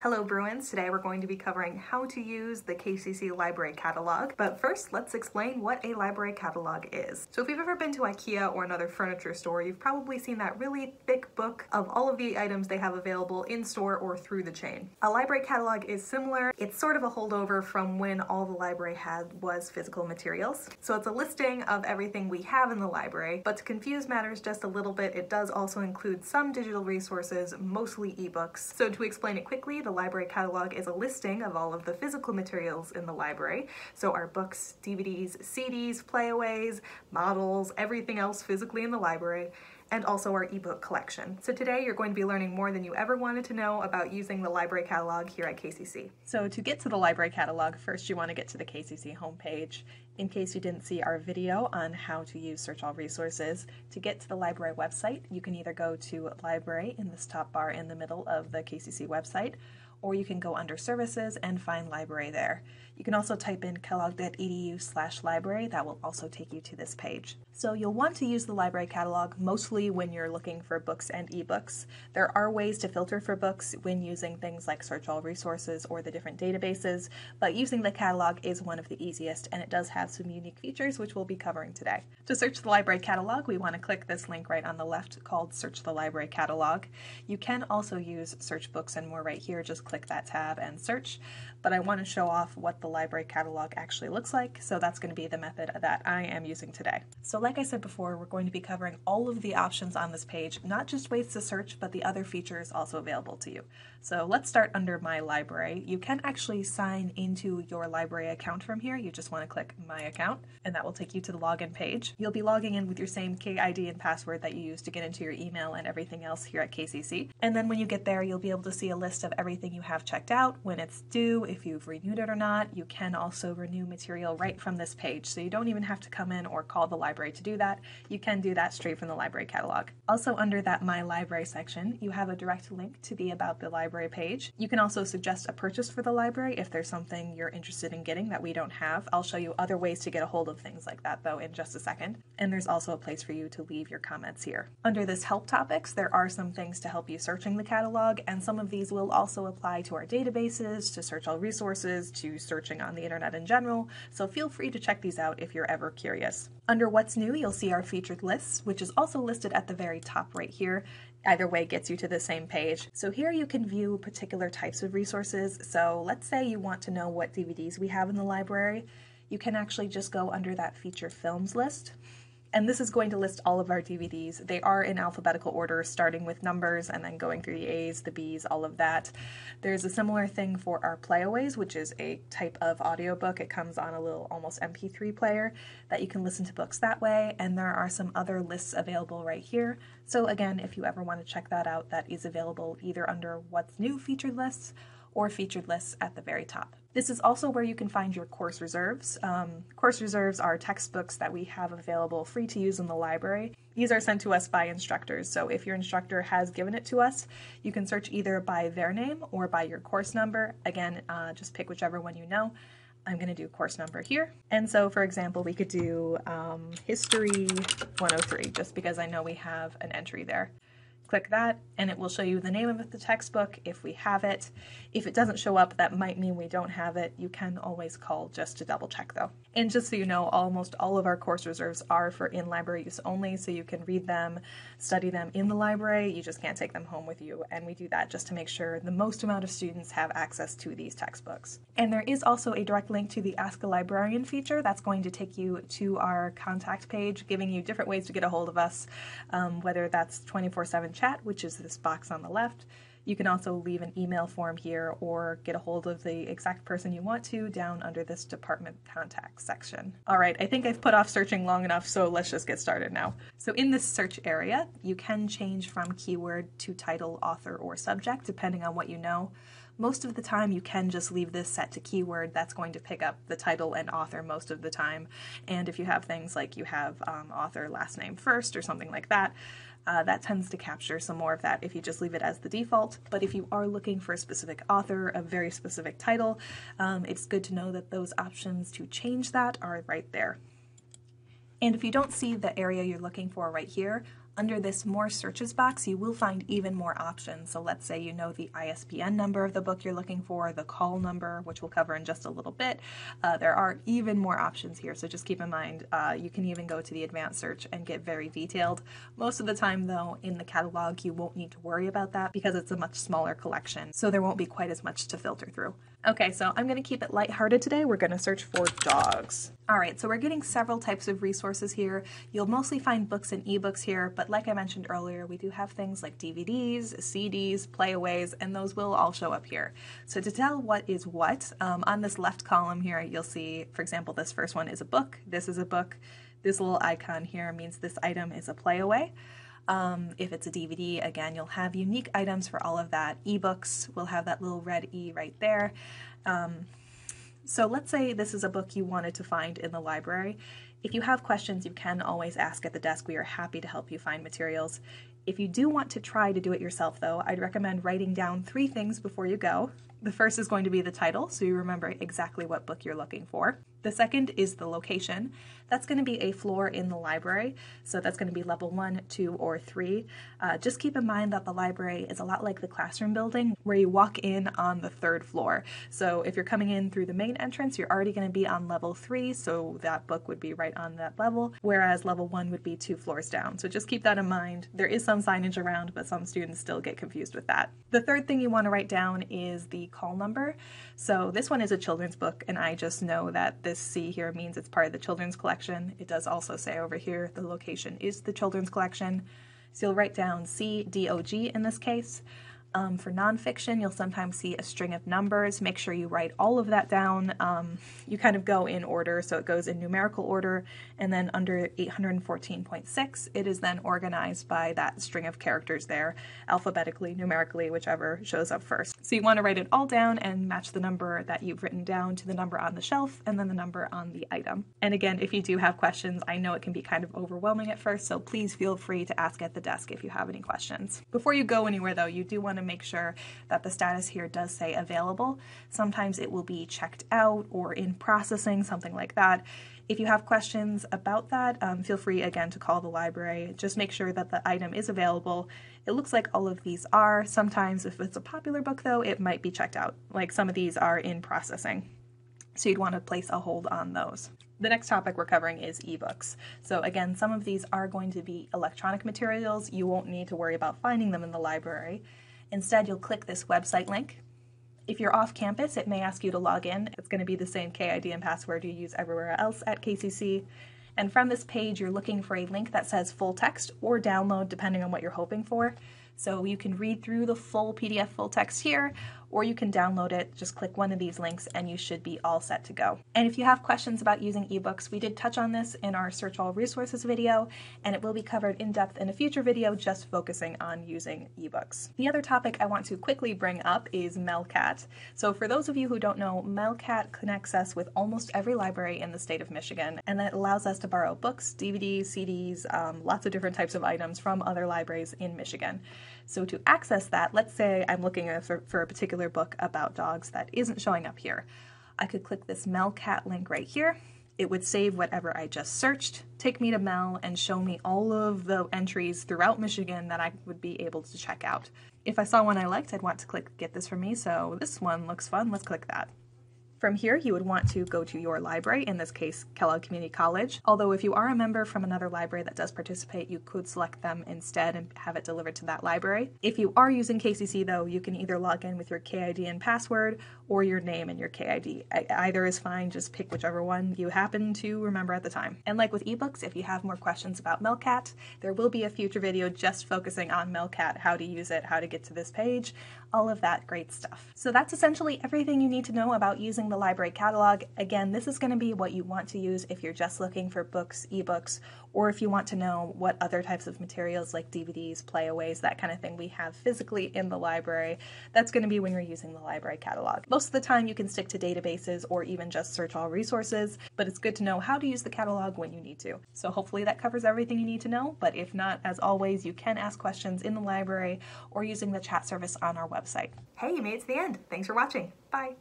Hello Bruins, today we're going to be covering how to use the KCC library catalog, but first let's explain what a library catalog is. So if you've ever been to Ikea or another furniture store, you've probably seen that really thick book of all of the items they have available in store or through the chain. A library catalog is similar, it's sort of a holdover from when all the library had was physical materials. So it's a listing of everything we have in the library, but to confuse matters just a little bit, it does also include some digital resources, mostly ebooks. So to explain it quickly, the library catalog is a listing of all of the physical materials in the library. So our books, DVDs, CDs, playaways, models, everything else physically in the library and also our ebook collection. So today you're going to be learning more than you ever wanted to know about using the library catalog here at KCC. So to get to the library catalog, first you want to get to the KCC homepage. In case you didn't see our video on how to use Search All Resources, to get to the library website, you can either go to Library in this top bar in the middle of the KCC website, or you can go under services and find library there. You can also type in kellogg.edu slash library. That will also take you to this page. So you'll want to use the library catalog mostly when you're looking for books and ebooks. There are ways to filter for books when using things like search all resources or the different databases, but using the catalog is one of the easiest and it does have some unique features which we'll be covering today. To search the library catalog, we want to click this link right on the left called Search the Library Catalog. You can also use Search Books and More right here. Just click that tab and search, but I want to show off what the library catalog actually looks like, so that's going to be the method that I am using today. So like I said before, we're going to be covering all of the options on this page, not just ways to search, but the other features also available to you. So let's start under My Library. You can actually sign into your library account from here. You just want to click My Account, and that will take you to the login page. You'll be logging in with your same KID and password that you use to get into your email and everything else here at KCC. And then when you get there, you'll be able to see a list of everything you have checked out, when it's due, if you've renewed it or not. You can also renew material right from this page, so you don't even have to come in or call the library to do that. You can do that straight from the library catalog. Also under that My Library section, you have a direct link to the About the Library page. You can also suggest a purchase for the library if there's something you're interested in getting that we don't have. I'll show you other ways to get a hold of things like that though in just a second. And there's also a place for you to leave your comments here. Under this help topics, there are some things to help you searching the catalog, and some of these will also apply to our databases, to search all resources, to searching on the internet in general, so feel free to check these out if you're ever curious. Under What's New, you'll see our featured lists, which is also listed at the very top right here. Either way gets you to the same page. So here you can view particular types of resources. So let's say you want to know what DVDs we have in the library. You can actually just go under that feature films list and this is going to list all of our DVDs. They are in alphabetical order, starting with numbers and then going through the A's, the B's, all of that. There's a similar thing for our playaways, which is a type of audiobook. It comes on a little almost MP3 player that you can listen to books that way. And there are some other lists available right here. So again, if you ever want to check that out, that is available either under What's New featured lists or featured lists at the very top. This is also where you can find your course reserves. Um, course reserves are textbooks that we have available free to use in the library. These are sent to us by instructors, so if your instructor has given it to us, you can search either by their name or by your course number. Again, uh, just pick whichever one you know. I'm going to do course number here. And so, for example, we could do um, History 103, just because I know we have an entry there. Click that and it will show you the name of the textbook if we have it. If it doesn't show up, that might mean we don't have it. You can always call just to double check though. And just so you know, almost all of our course reserves are for in-library use only, so you can read them, study them in the library, you just can't take them home with you, and we do that just to make sure the most amount of students have access to these textbooks. And there is also a direct link to the Ask a Librarian feature that's going to take you to our contact page, giving you different ways to get a hold of us, um, whether that's 24-7 chat, which is this box on the left. You can also leave an email form here or get a hold of the exact person you want to down under this department contact section. All right, I think I've put off searching long enough, so let's just get started now. So in this search area, you can change from keyword to title, author, or subject, depending on what you know. Most of the time, you can just leave this set to keyword. That's going to pick up the title and author most of the time. And if you have things like you have um, author last name first or something like that, uh, that tends to capture some more of that if you just leave it as the default. But if you are looking for a specific author, a very specific title, um, it's good to know that those options to change that are right there. And if you don't see the area you're looking for right here, Under this More Searches box, you will find even more options. So let's say you know the ISBN number of the book you're looking for, the call number, which we'll cover in just a little bit. Uh, there are even more options here, so just keep in mind uh, you can even go to the advanced search and get very detailed. Most of the time, though, in the catalog, you won't need to worry about that because it's a much smaller collection, so there won't be quite as much to filter through. Okay, so I'm going to keep it lighthearted today. We're going to search for dogs. All right, so we're getting several types of resources here. You'll mostly find books and ebooks here, like I mentioned earlier, we do have things like DVDs, CDs, playaways, and those will all show up here. So to tell what is what, um, on this left column here, you'll see, for example, this first one is a book, this is a book, this little icon here means this item is a playaway. Um, if it's a DVD, again, you'll have unique items for all of that. Ebooks will have that little red E right there. Um, so let's say this is a book you wanted to find in the library. If you have questions, you can always ask at the desk. We are happy to help you find materials. If you do want to try to do it yourself, though, I'd recommend writing down three things before you go. The first is going to be the title, so you remember exactly what book you're looking for. The second is the location. That's going to be a floor in the library, so that's going to be level one, two, or three. Uh, just keep in mind that the library is a lot like the classroom building where you walk in on the third floor. So if you're coming in through the main entrance, you're already going to be on level three, so that book would be right on that level, whereas level one would be two floors down. So just keep that in mind. There is some signage around, but some students still get confused with that. The third thing you want to write down is the call number. So this one is a children's book, and I just know that this C here means it's part of the children's collection. It does also say over here the location is the children's collection. So you'll write down CDOG in this case. Um, for nonfiction, you'll sometimes see a string of numbers. Make sure you write all of that down. Um, you kind of go in order, so it goes in numerical order, and then under 814.6, it is then organized by that string of characters there, alphabetically, numerically, whichever shows up first. So you want to write it all down and match the number that you've written down to the number on the shelf and then the number on the item. And again, if you do have questions, I know it can be kind of overwhelming at first, so please feel free to ask at the desk if you have any questions. Before you go anywhere, though, you do want to make sure that the status here does say available. Sometimes it will be checked out or in processing, something like that. If you have questions about that, um, feel free again to call the library. Just make sure that the item is available. It looks like all of these are. Sometimes, if it's a popular book, though, it might be checked out. Like some of these are in processing. So you'd want to place a hold on those. The next topic we're covering is ebooks. So again, some of these are going to be electronic materials. You won't need to worry about finding them in the library. Instead, you'll click this website link. If you're off campus, it may ask you to log in. It's going to be the same KID and password you use everywhere else at KCC. And from this page, you're looking for a link that says full text or download, depending on what you're hoping for. So you can read through the full PDF full text here, or you can download it. Just click one of these links and you should be all set to go. And if you have questions about using ebooks, we did touch on this in our Search All Resources video, and it will be covered in depth in a future video just focusing on using ebooks. The other topic I want to quickly bring up is Melcat. So for those of you who don't know, Melcat connects us with almost every library in the state of Michigan, and that allows us to borrow books, DVDs, CDs, um, lots of different types of items from other libraries in Michigan. So to access that, let's say I'm looking for, for a particular book about dogs that isn't showing up here. I could click this Melcat link right here. It would save whatever I just searched, take me to Mel, and show me all of the entries throughout Michigan that I would be able to check out. If I saw one I liked, I'd want to click get this for me, so this one looks fun, let's click that. From here, you would want to go to your library, in this case, Kellogg Community College. Although if you are a member from another library that does participate, you could select them instead and have it delivered to that library. If you are using KCC though, you can either log in with your KID and password or your name and your KID. Either is fine, just pick whichever one you happen to remember at the time. And like with ebooks, if you have more questions about Melcat, there will be a future video just focusing on Melcat, how to use it, how to get to this page, all of that great stuff. So that's essentially everything you need to know about using the library catalog. Again, this is going to be what you want to use if you're just looking for books, ebooks, or if you want to know what other types of materials like DVDs, playaways, that kind of thing we have physically in the library. That's going to be when you're using the library catalog. Most of the time you can stick to databases or even just search all resources, but it's good to know how to use the catalog when you need to. So hopefully that covers everything you need to know, but if not, as always, you can ask questions in the library or using the chat service on our website. Hey, you made it to the end. Thanks for watching. Bye.